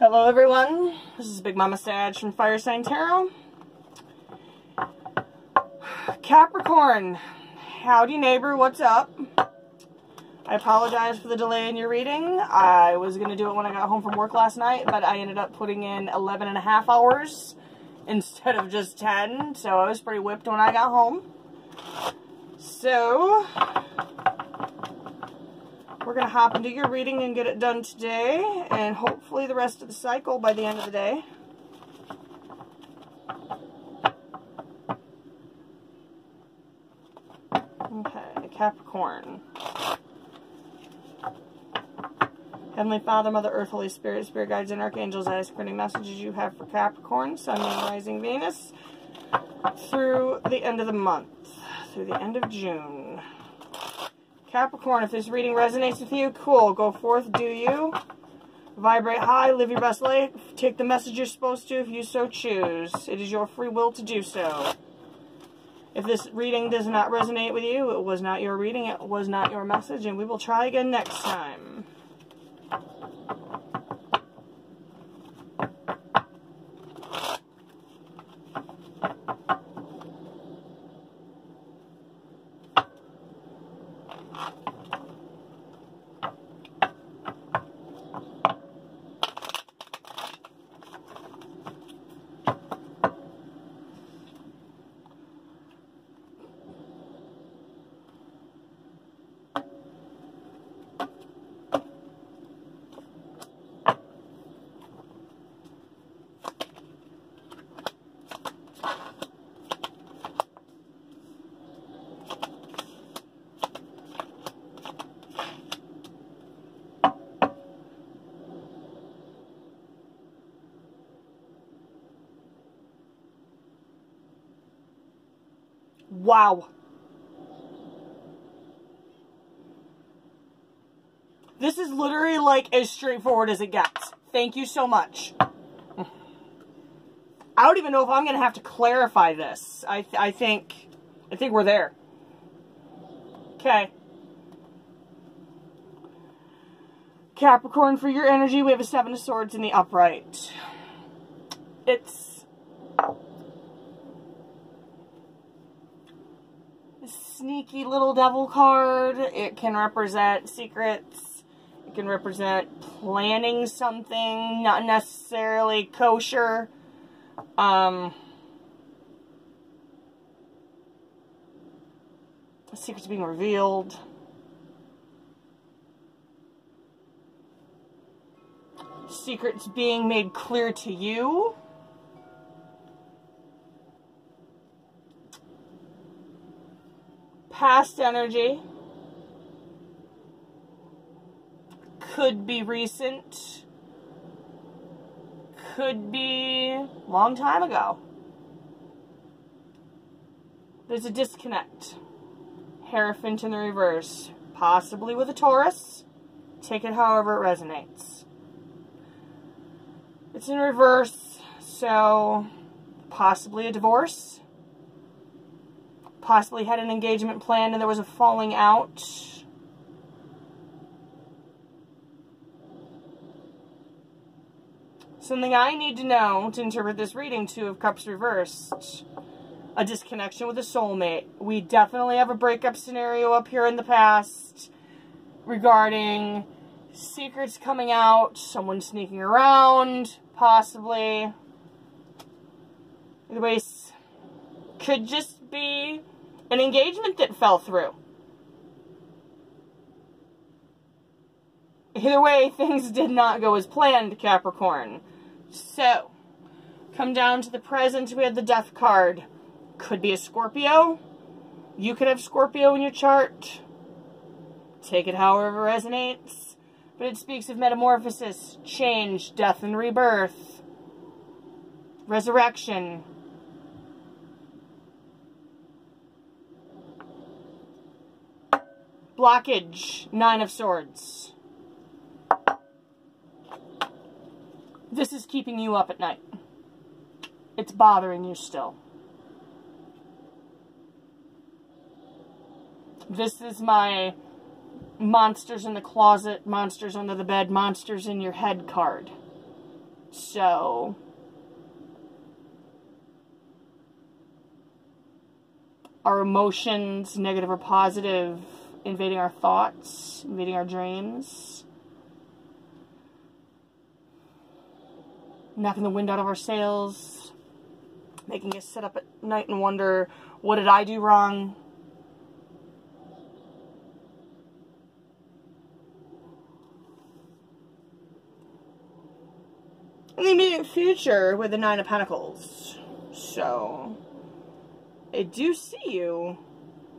Hello everyone, this is Big Mama Sag from Fire Sign Tarot. Capricorn, howdy neighbor, what's up? I apologize for the delay in your reading. I was going to do it when I got home from work last night, but I ended up putting in 11 and a half hours instead of just 10, so I was pretty whipped when I got home. So, we're going to hop into your reading and get it done today, and hopefully the rest of the cycle by the end of the day. Okay, Capricorn. Heavenly Father, Mother Earth, Holy Spirit, Spirit Guides, and Archangels, I ask for any messages you have for Capricorn, Sun, Moon, Rising, Venus, through the end of the month, through the end of June. Capricorn, if this reading resonates with you, cool. Go forth, do you. Vibrate high, live your best life. Take the message you're supposed to if you so choose. It is your free will to do so. If this reading does not resonate with you, it was not your reading, it was not your message, and we will try again next time. Wow. This is literally like as straightforward as it gets. Thank you so much. I don't even know if I'm going to have to clarify this. I, th I think, I think we're there. Okay. Capricorn, for your energy, we have a Seven of Swords in the upright. It's sneaky little devil card. It can represent secrets. It can represent planning something, not necessarily kosher. Um, secrets being revealed. Secrets being made clear to you. Past energy. Could be recent. Could be long time ago. There's a disconnect. Hierophant in the reverse. Possibly with a Taurus. Take it however it resonates. It's in reverse, so possibly a divorce possibly had an engagement planned and there was a falling out. Something I need to know to interpret this reading, Two of Cups reversed. A disconnection with a soulmate. We definitely have a breakup scenario up here in the past regarding secrets coming out, someone sneaking around, possibly. Anyways, could just be an engagement that fell through. Either way, things did not go as planned, Capricorn. So, come down to the present, we had the Death card. Could be a Scorpio. You could have Scorpio in your chart. Take it however resonates. But it speaks of metamorphosis, change, death and rebirth, resurrection, Blockage, Nine of Swords. This is keeping you up at night. It's bothering you still. This is my monsters in the closet, monsters under the bed, monsters in your head card. So, our emotions, negative or positive, invading our thoughts, invading our dreams, knocking the wind out of our sails, making us sit up at night and wonder, what did I do wrong? In the immediate future with the Nine of Pentacles. So, I do see you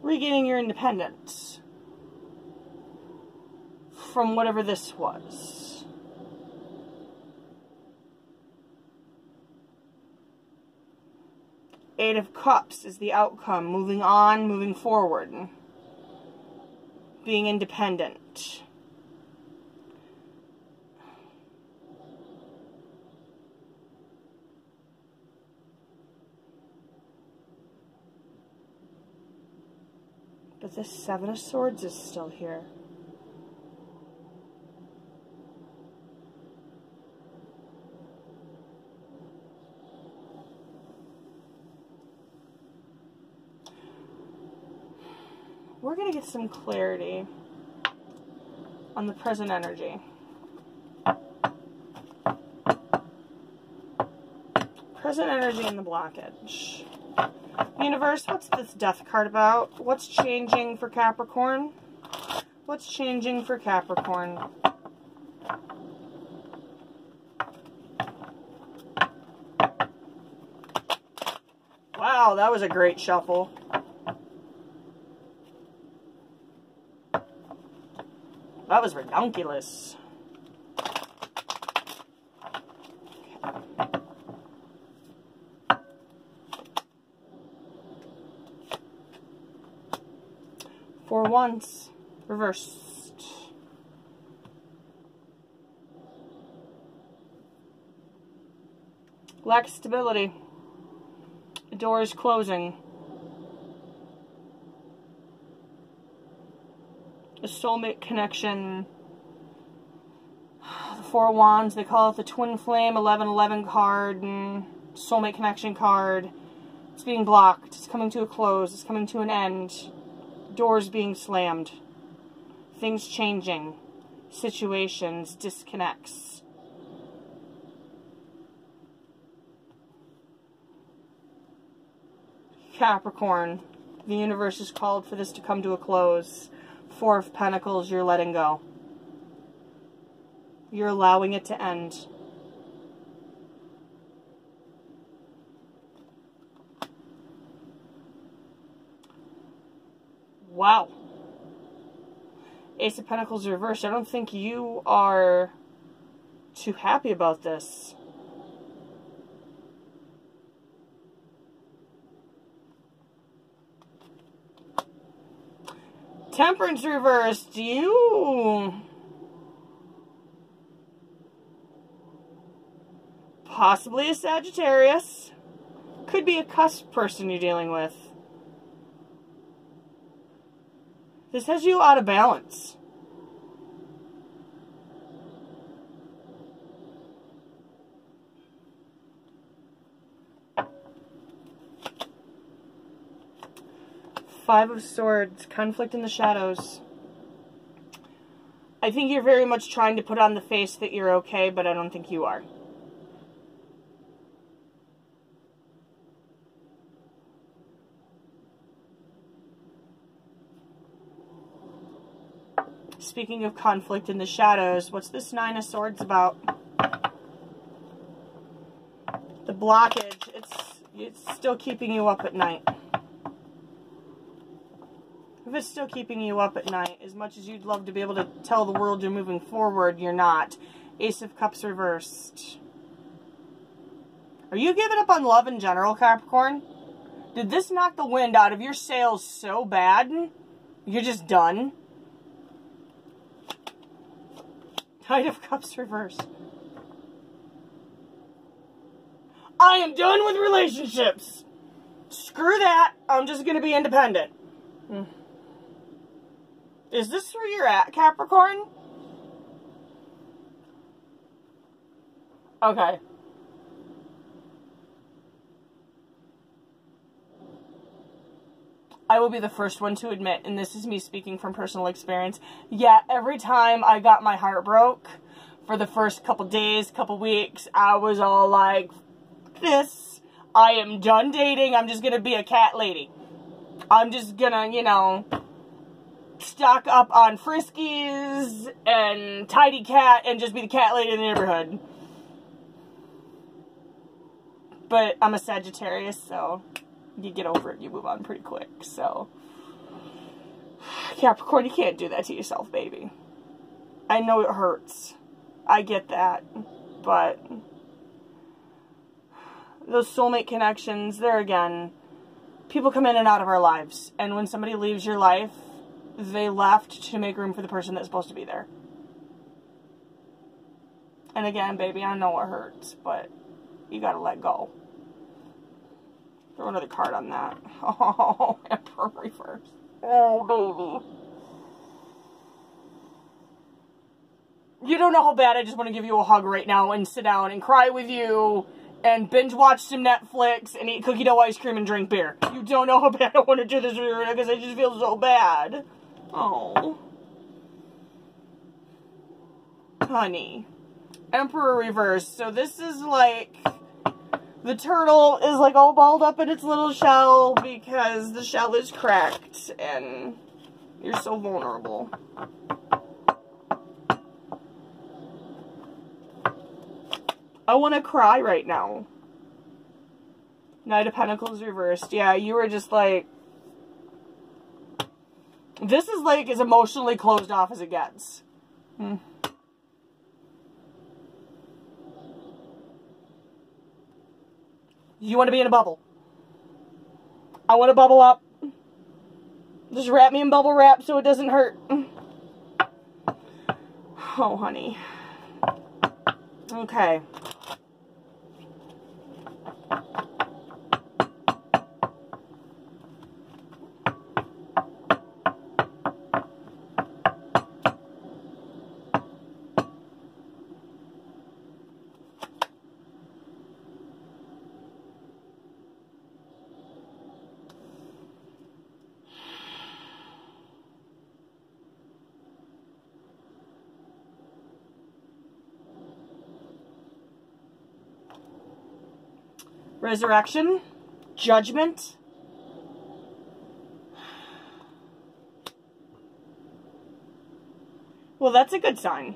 regaining your independence from whatever this was. Eight of Cups is the outcome. Moving on, moving forward. Being independent. But the Seven of Swords is still here. We're going to get some clarity on the present energy. Present energy and the blockage. Universe, what's this death card about? What's changing for Capricorn? What's changing for Capricorn? Wow, that was a great shuffle. That was redunculous. For once, reversed. Lack stability. The door is closing. Soulmate connection. The Four Wands, they call it the Twin Flame 1111 card and Soulmate Connection card. It's being blocked. It's coming to a close. It's coming to an end doors being slammed, things changing, situations, disconnects. Capricorn, the universe has called for this to come to a close. Four of Pentacles, you're letting go. You're allowing it to end. Wow. Ace of Pentacles reversed. I don't think you are too happy about this. Temperance reversed. You... Possibly a Sagittarius. Could be a cusp person you're dealing with. This has you out of balance. Five of Swords, conflict in the shadows. I think you're very much trying to put on the face that you're okay, but I don't think you are. Speaking of conflict in the shadows, what's this Nine of Swords about? The blockage, it's, it's still keeping you up at night. If it's still keeping you up at night, as much as you'd love to be able to tell the world you're moving forward, you're not. Ace of Cups reversed. Are you giving up on love in general, Capricorn? Did this knock the wind out of your sails so bad, you're just done? Knight of Cups reversed. I am done with relationships. Screw that. I'm just going to be independent. Hmm. Is this where you're at, Capricorn? Okay. I will be the first one to admit, and this is me speaking from personal experience. Yeah, every time I got my heart broke for the first couple days, couple weeks, I was all like, this, I am done dating, I'm just gonna be a cat lady. I'm just gonna, you know, stock up on Friskies and Tidy Cat and just be the cat lady in the neighborhood. But I'm a Sagittarius, so you get over it, you move on pretty quick. So, Capricorn, you can't do that to yourself, baby. I know it hurts. I get that. But those soulmate connections, there again, people come in and out of our lives. And when somebody leaves your life, they left to make room for the person that's supposed to be there. And again, baby, I know it hurts, but you gotta let go. Throw another card on that. Oh, Emperor Reverse. Oh, baby. You don't know how bad I just want to give you a hug right now and sit down and cry with you and binge watch some Netflix and eat cookie dough ice cream and drink beer. You don't know how bad I want to do this with you because I just feel so bad. Oh. Honey. Emperor Reverse. So this is like the turtle is like all balled up in its little shell because the shell is cracked and you're so vulnerable. I want to cry right now. Knight of Pentacles reversed. Yeah, you were just like... This is like as emotionally closed off as it gets. Hmm. You want to be in a bubble. I want to bubble up. Just wrap me in bubble wrap so it doesn't hurt. Oh, honey. Okay. Resurrection, judgment. Well, that's a good sign.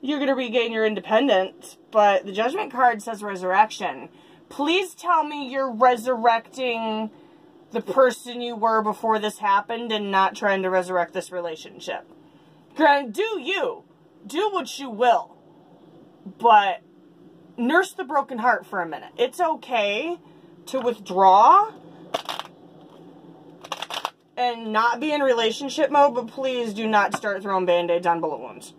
You're going to regain your independence, but the judgment card says resurrection. Please tell me you're resurrecting the person you were before this happened and not trying to resurrect this relationship. Granted, do you. Do what you will. But nurse the broken heart for a minute. It's okay to withdraw and not be in relationship mode, but please do not start throwing band-aids on bullet wounds.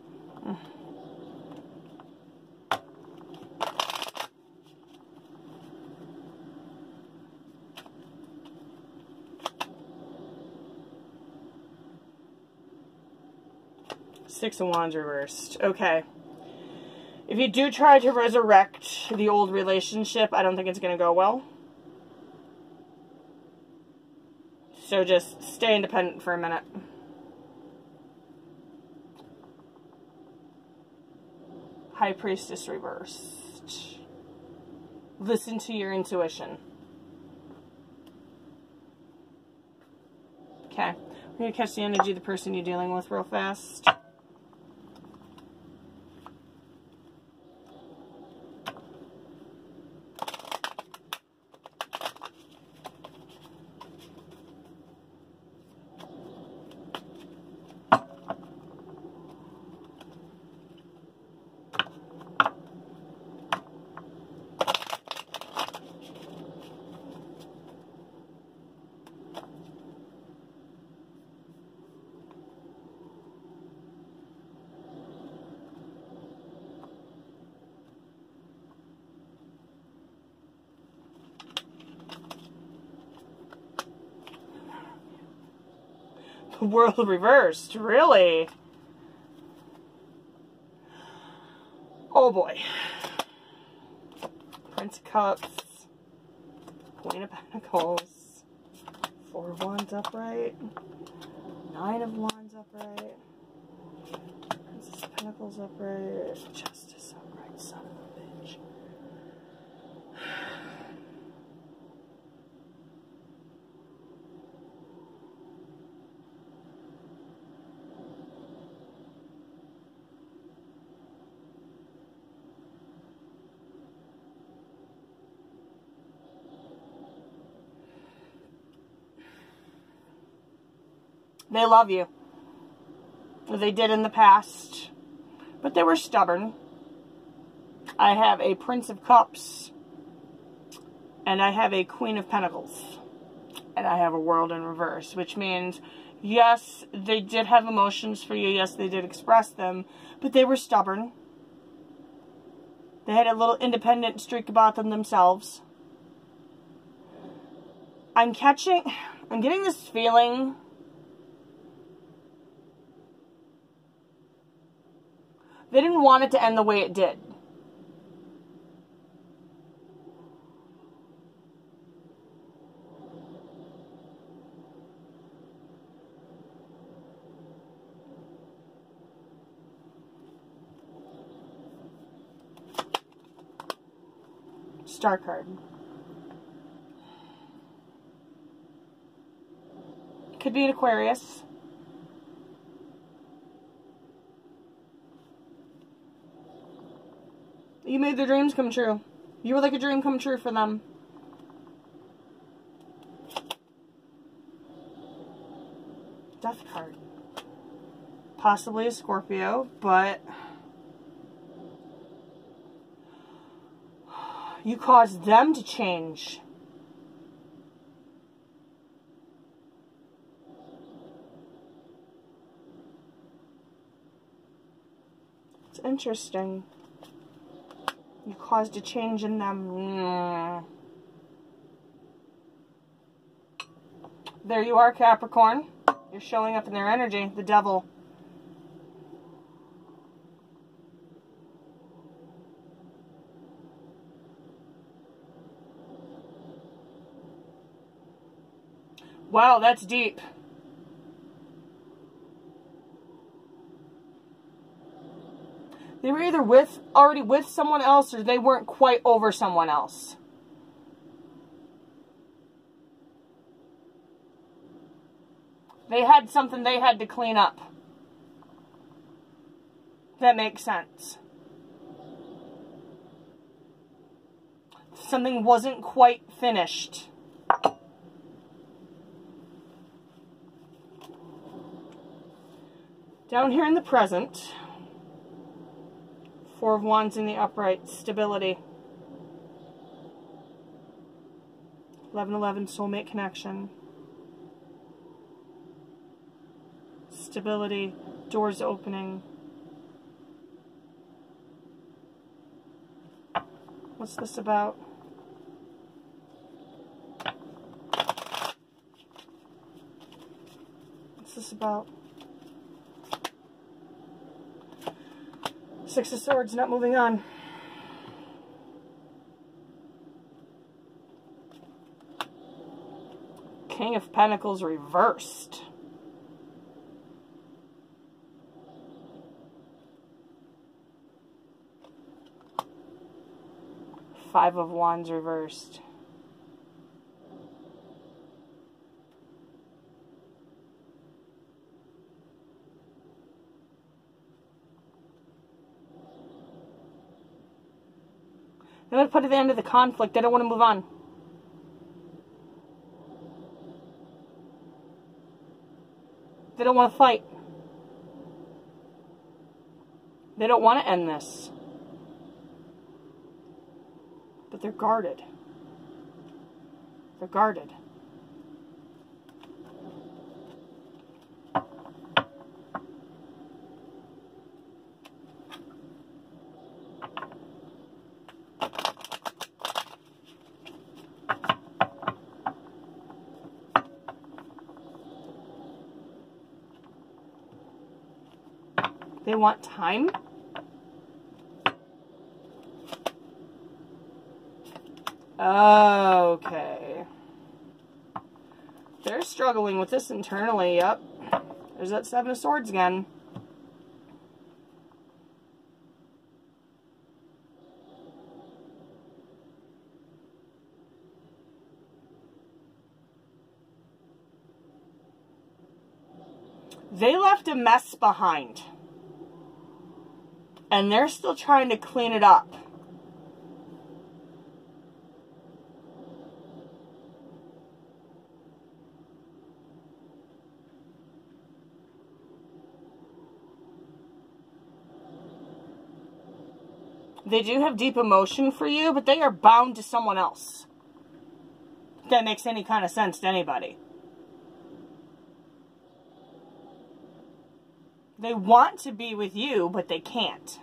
Six of Wands reversed. Okay. If you do try to resurrect the old relationship, I don't think it's going to go well. So just stay independent for a minute. High Priestess reversed. Listen to your intuition. Okay. We're going to catch the energy of the person you're dealing with real fast. World reversed, really? Oh boy. Prince of Cups. Queen of Pentacles. Four of Wands upright. Nine of Wands upright. Princess of Pentacles upright. Justice upright. Son of a bitch. They love you. They did in the past. But they were stubborn. I have a Prince of Cups. And I have a Queen of Pentacles. And I have a World in Reverse. Which means, yes, they did have emotions for you. Yes, they did express them. But they were stubborn. They had a little independent streak about them themselves. I'm catching... I'm getting this feeling They didn't want it to end the way it did. Star card. Could be an Aquarius. You made their dreams come true. You were like a dream come true for them. Death card. Possibly a Scorpio, but you caused them to change. It's interesting. You caused a change in them. There you are, Capricorn. You're showing up in their energy, the devil. Wow, that's deep. They were either with already with someone else or they weren't quite over someone else. They had something they had to clean up. That makes sense. Something wasn't quite finished. Down here in the present, Four of Wands in the upright. Stability. 1111 soulmate connection. Stability. Doors opening. What's this about? What's this about? Six of Swords, not moving on. King of Pentacles reversed. Five of Wands reversed. They going to put it the end of the conflict. They don't want to move on. They don't want to fight. They don't want to end this. But they're guarded. They're guarded. They want time. Okay. They're struggling with this internally, yep. There's that Seven of Swords again. They left a mess behind. And they're still trying to clean it up. They do have deep emotion for you, but they are bound to someone else. If that makes any kind of sense to anybody. They want to be with you, but they can't.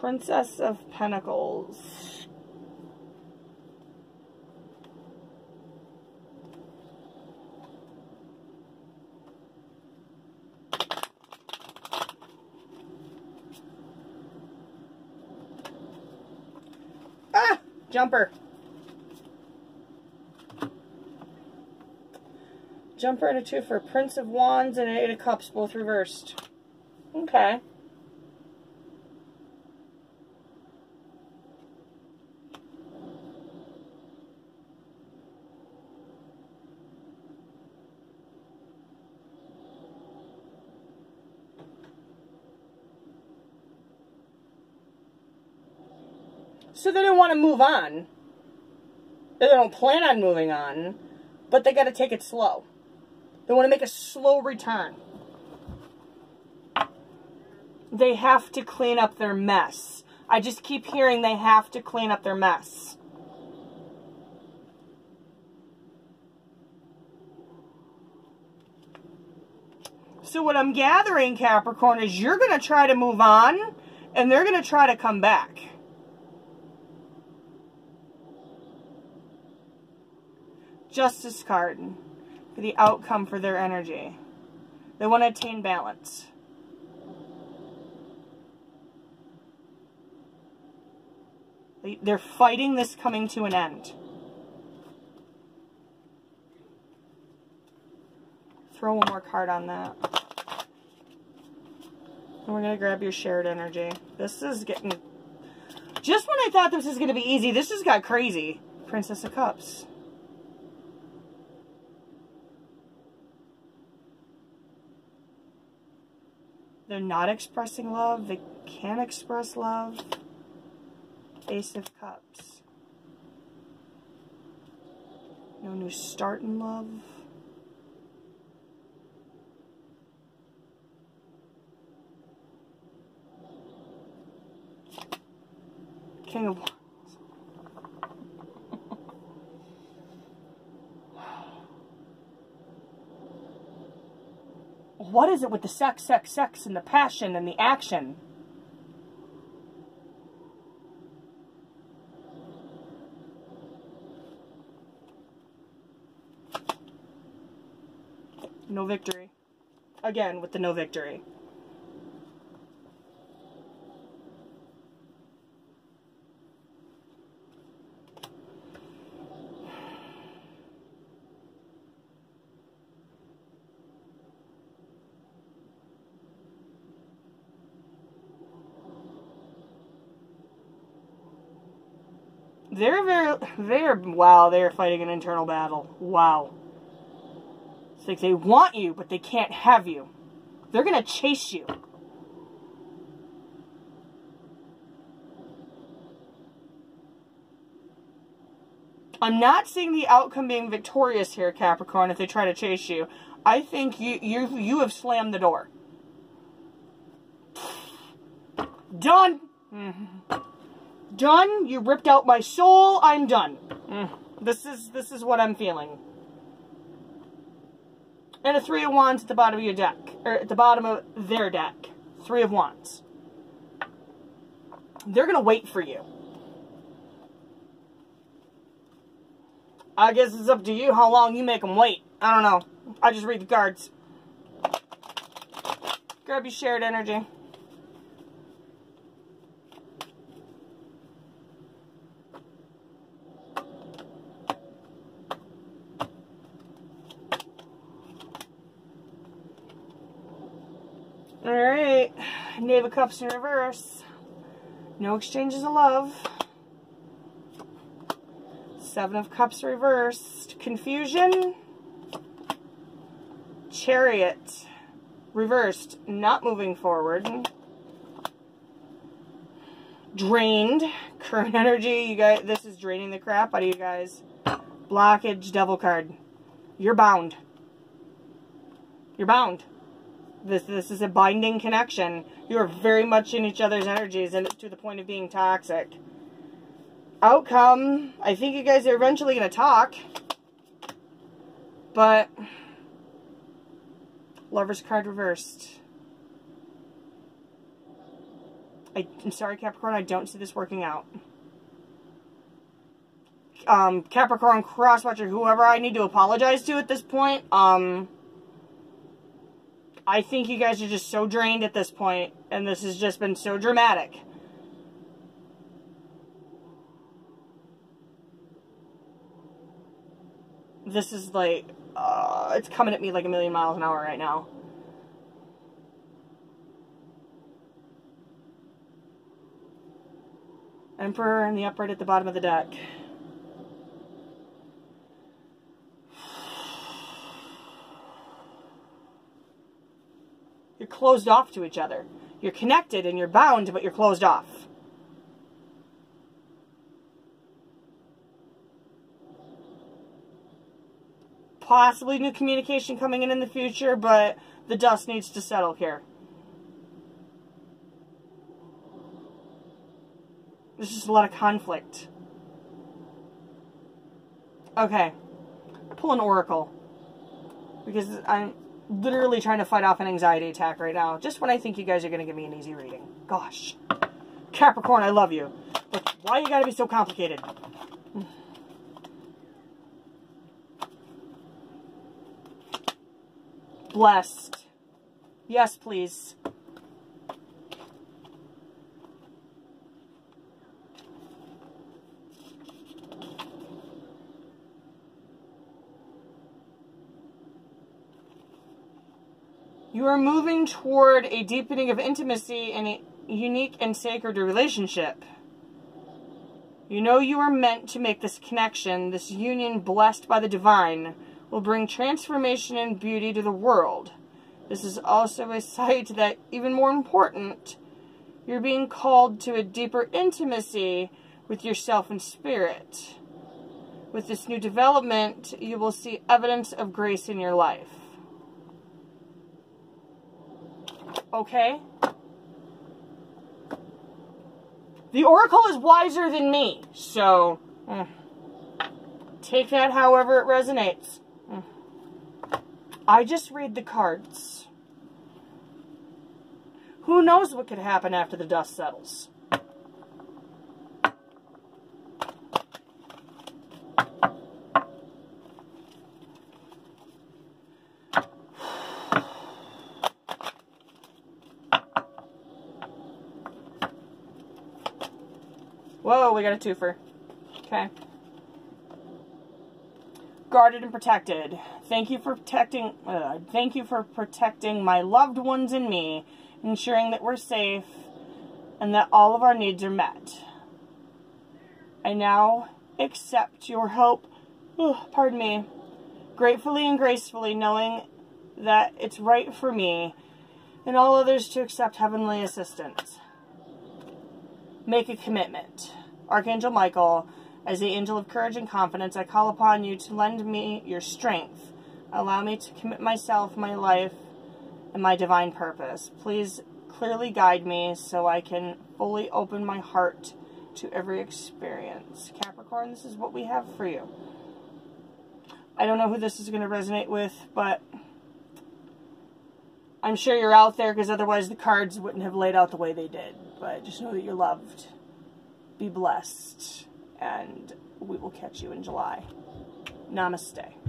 Princess of Pentacles. Ah! Jumper. Jumper and a two for Prince of Wands and an Eight of Cups, both reversed. Okay. So they don't want to move on. They don't plan on moving on, but they got to take it slow. They want to make a slow return. They have to clean up their mess. I just keep hearing they have to clean up their mess. So what I'm gathering, Capricorn, is you're going to try to move on, and they're going to try to come back. Justice card for the outcome for their energy. They want to attain balance. They're fighting this coming to an end. Throw one more card on that. And we're going to grab your shared energy. This is getting... Just when I thought this was going to be easy, this has got crazy. Princess of Cups. They're not expressing love. They can't express love. Ace of Cups. No new start in love. King of What is it with the sex, sex, sex, and the passion and the action? No victory. Again, with the no victory. They're very, they're, wow, they're fighting an internal battle. Wow. It's like they want you, but they can't have you. They're to chase you. I'm not seeing the outcome being victorious here, Capricorn, if they try to chase you. I think you you you have slammed the door. Done. Mm -hmm. Done. You ripped out my soul. I'm done. Mm. This is this is what I'm feeling. And a three of wands at the bottom of your deck, or at the bottom of their deck. Three of wands. They're gonna wait for you. I guess it's up to you how long you make them wait. I don't know. I just read the cards. Grab your shared energy. Knave of Cups in reverse. No exchanges of love. Seven of Cups reversed. Confusion. Chariot reversed. Not moving forward. Drained. Current energy. You guys, this is draining the crap out of you guys. Blockage. Devil card. You're bound. You're bound. This this is a binding connection. You are very much in each other's energies and to the point of being toxic. Outcome, I think you guys are eventually going to talk. But Lover's card reversed. I, am sorry, Capricorn, I don't see this working out. Um, Capricorn, Crosswatcher, whoever I need to apologize to at this point, um, I think you guys are just so drained at this point, and this has just been so dramatic. This is like, uh, it's coming at me like a million miles an hour right now. Emperor in the upright at the bottom of the deck. Closed off to each other. You're connected and you're bound, but you're closed off. Possibly new communication coming in in the future, but the dust needs to settle here. There's just a lot of conflict. Okay. Pull an oracle. Because I'm literally trying to fight off an anxiety attack right now. Just when I think you guys are going to give me an easy reading. Gosh. Capricorn, I love you. But why you got to be so complicated? Blessed. Yes, please. You are moving toward a deepening of intimacy and a unique and sacred relationship. You know you are meant to make this connection, this union blessed by the divine, will bring transformation and beauty to the world. This is also a sight that, even more important, you're being called to a deeper intimacy with yourself and spirit. With this new development, you will see evidence of grace in your life. Okay? The Oracle is wiser than me, so mm, take that however it resonates. Mm. I just read the cards. Who knows what could happen after the dust settles? We got a twofer. Okay. Guarded and protected. Thank you for protecting. Uh, thank you for protecting my loved ones and me, ensuring that we're safe and that all of our needs are met. I now accept your help. Pardon me. Gratefully and gracefully, knowing that it's right for me and all others to accept heavenly assistance. Make a commitment. Archangel Michael, as the angel of courage and confidence, I call upon you to lend me your strength. Allow me to commit myself, my life, and my divine purpose. Please clearly guide me so I can fully open my heart to every experience. Capricorn, this is what we have for you. I don't know who this is going to resonate with, but I'm sure you're out there because otherwise the cards wouldn't have laid out the way they did. But just know that you're loved be blessed, and we will catch you in July. Namaste.